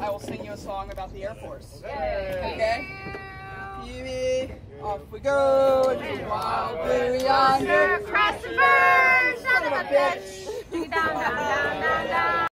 I will sing you a song about the Air Force. Okay? Phoebe, off we go into wild blue yonder. Cross the birds, Son of a bitch.